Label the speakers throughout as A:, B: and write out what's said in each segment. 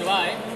A: coba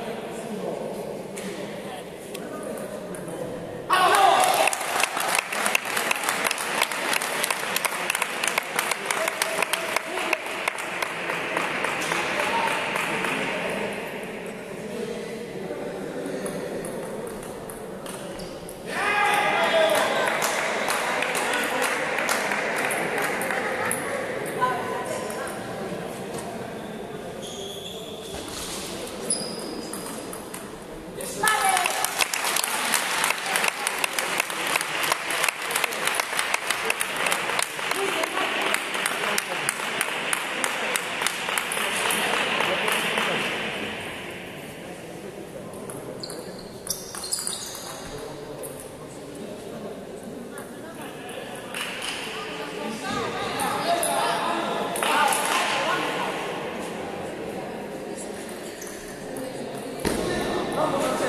A: 아.